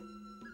The music.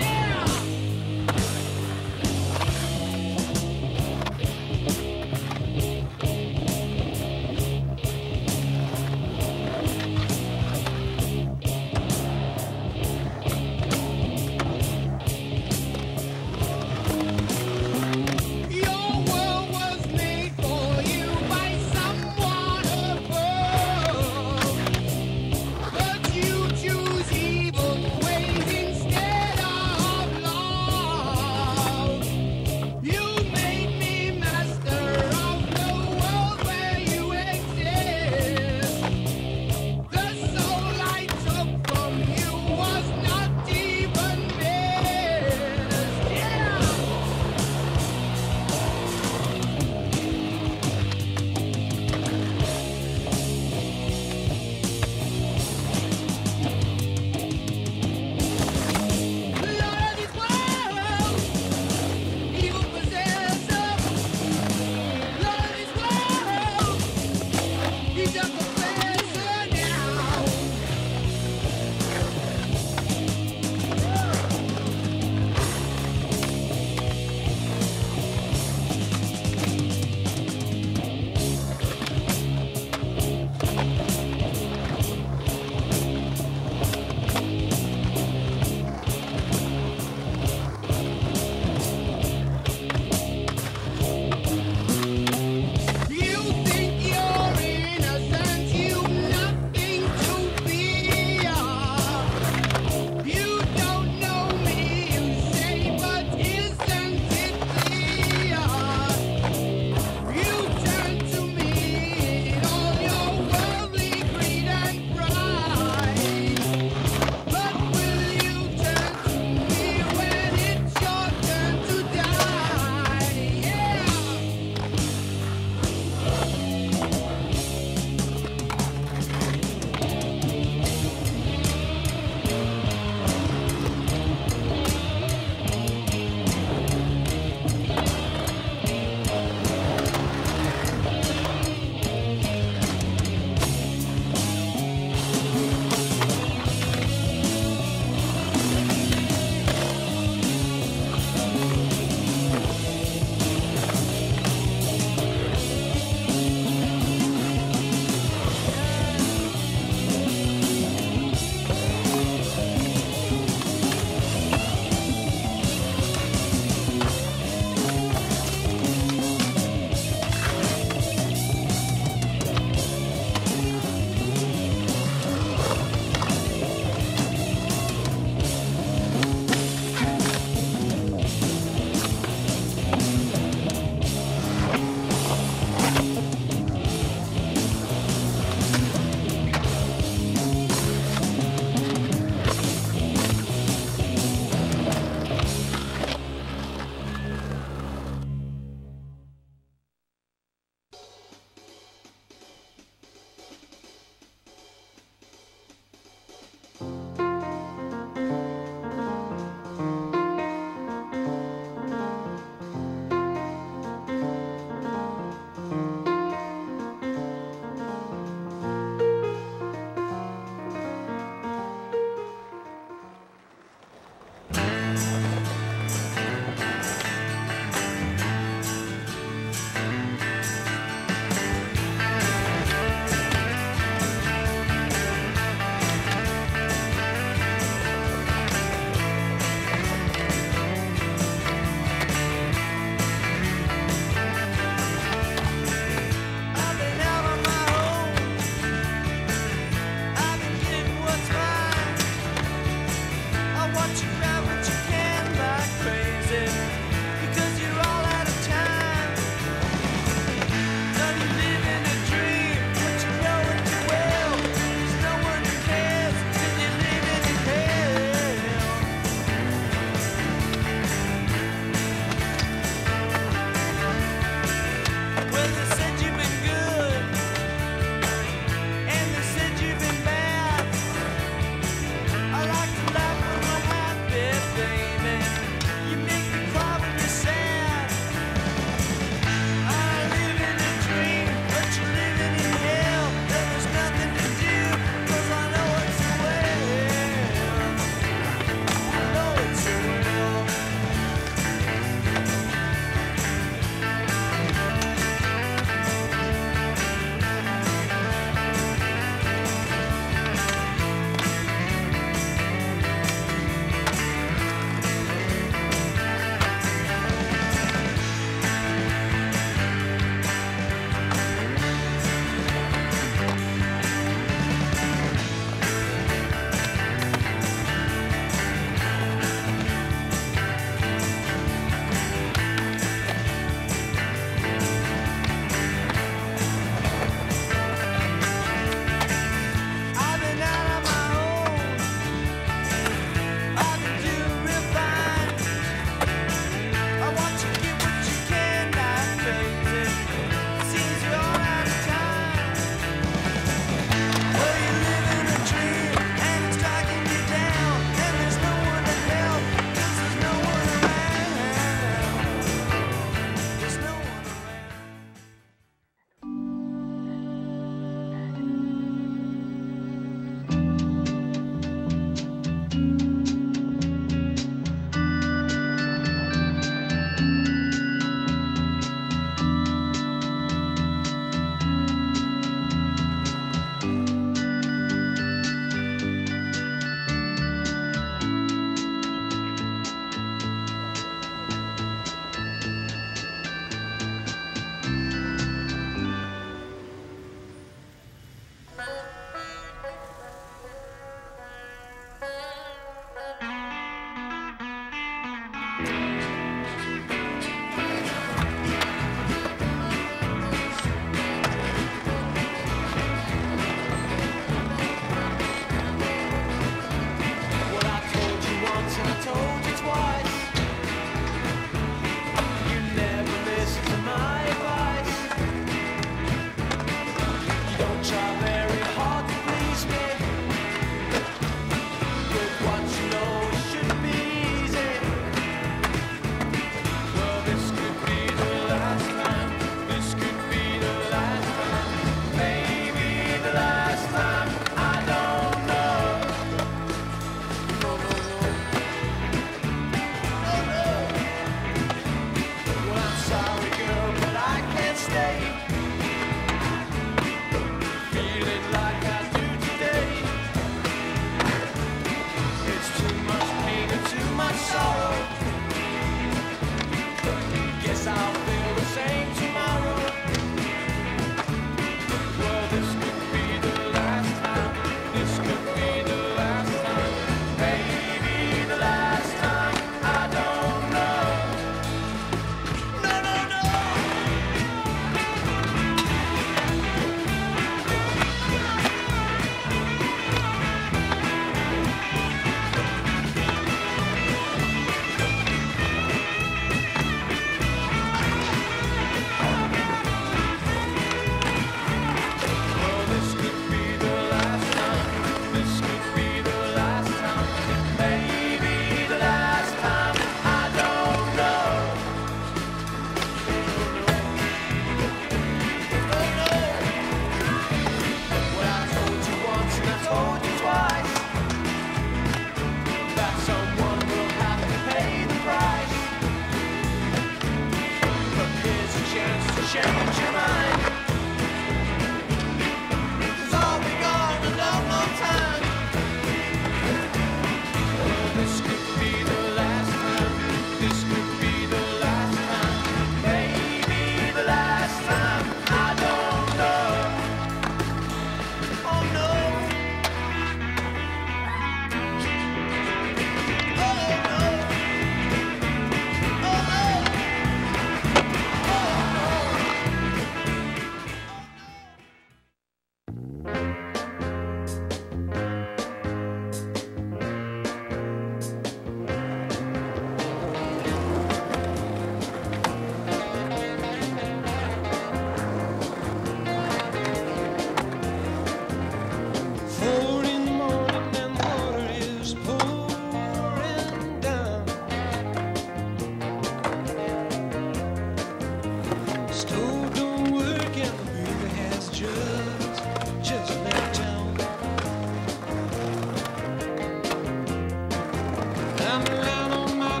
I'm lying on my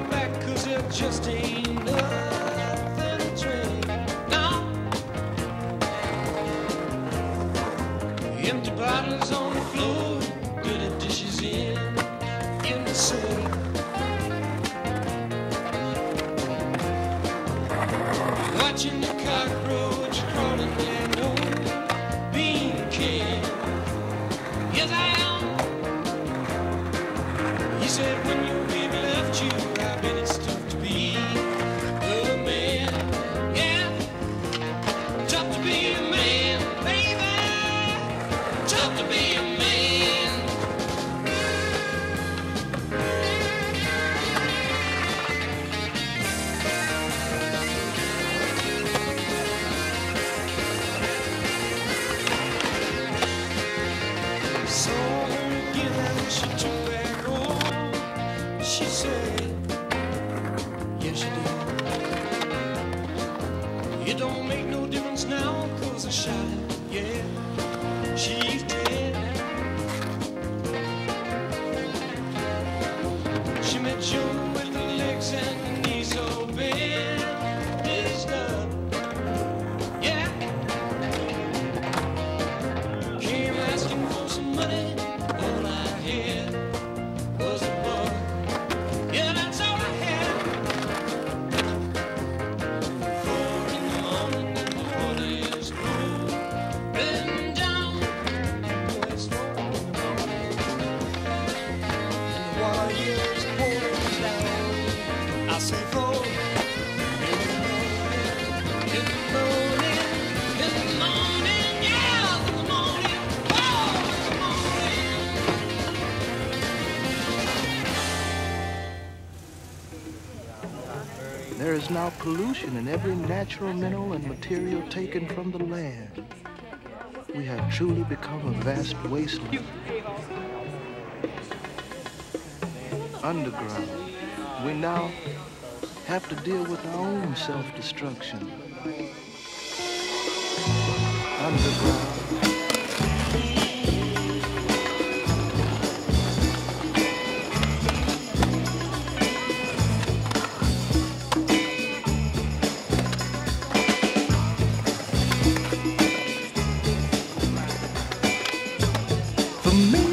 it just ain't nothing to drink. No. Empty bottles on pollution in every natural mineral and material taken from the land. We have truly become a vast wasteland. Underground, we now have to deal with our own self-destruction. Underground. for me.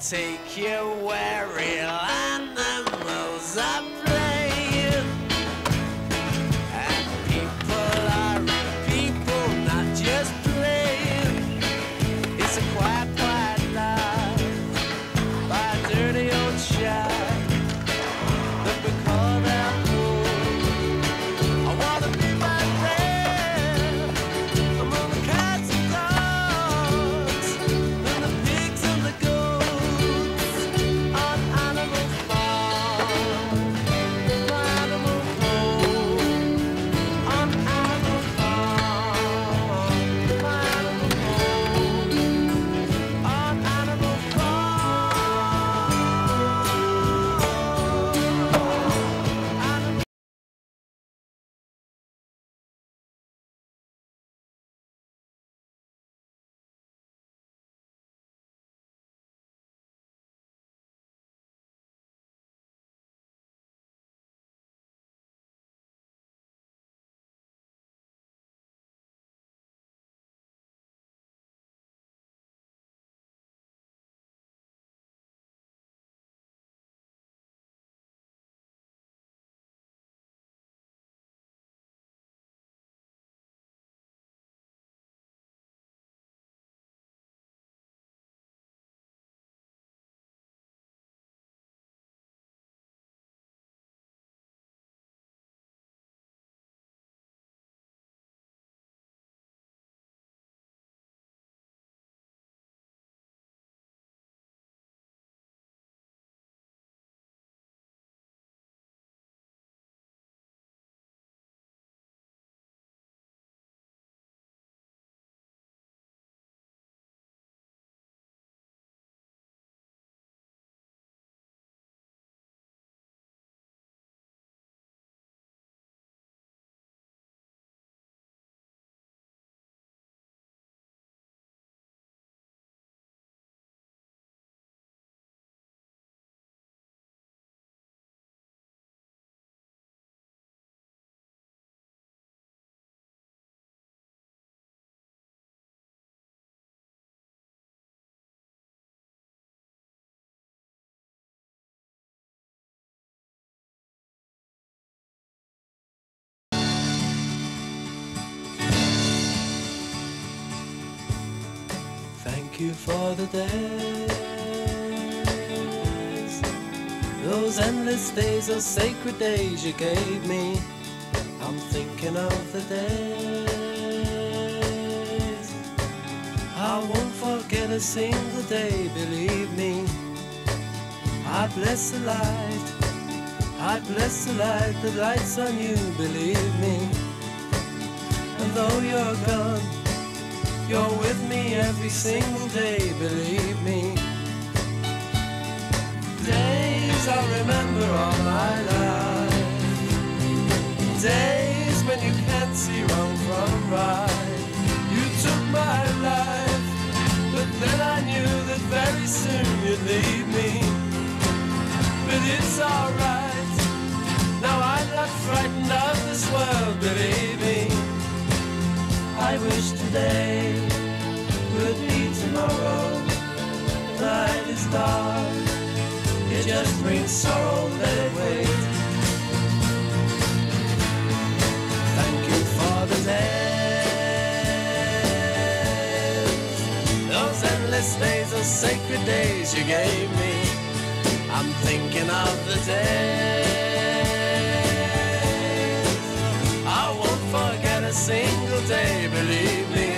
take you where it lies. you for the days. Those endless days, those sacred days you gave me. I'm thinking of the days. I won't forget a single day, believe me. I bless the light, I bless the light that lights on you, believe me. And though you're gone, you're with me every single day, believe me. Days I'll remember all my life. Days when you can't see wrong from right. You took my life, but then I knew that very soon you'd leave me. But it's alright. Now I'm not frightened of this world, believe me. I wish today would be tomorrow. The night is dark. It just brings sorrow, let it wait. Thank you for the days, those endless days, those sacred days you gave me. I'm thinking of the days. I won't forget a single day, believe me.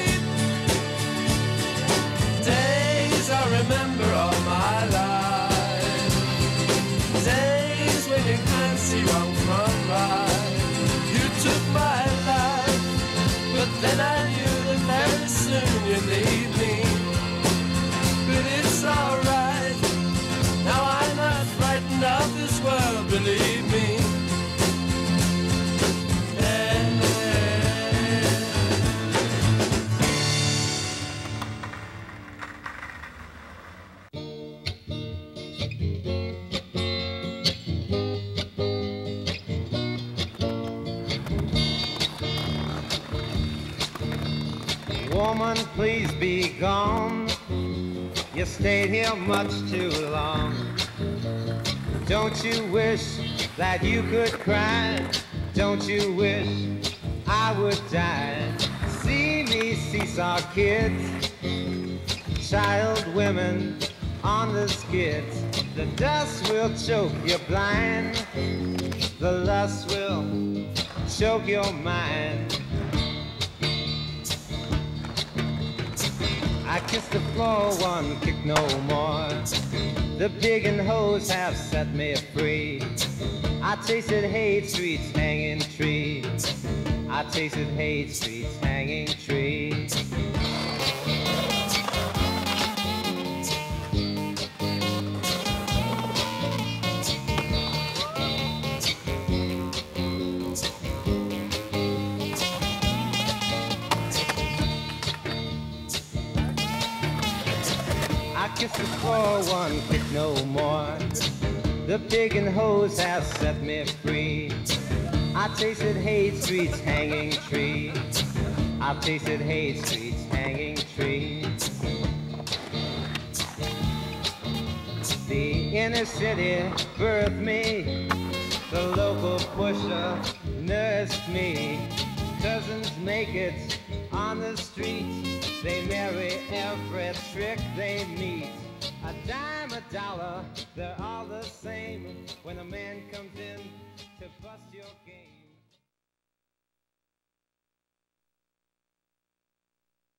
Days I remember all my life. Days when you can't see wrong from right. You took my life, but then I Please be gone. You stayed here much too long. Don't you wish that you could cry? Don't you wish I would die? See me seesaw kids, child women on the skids. The dust will choke you blind. The lust will choke your mind. I kiss the floor, one kick no more. The big and hoes have set me free. I tasted hate streets, hanging trees. I tasted hate streets, hanging trees. The one kick no more. The pig and hose have set me free. I tasted hate streets, hanging tree. I tasted hate streets, hanging tree. The inner city birthed me. The local pusher nursed me. Cousins make it on the street. They marry every trick they meet. A dime, a dollar, they're all the same. When a man comes in to bust your game.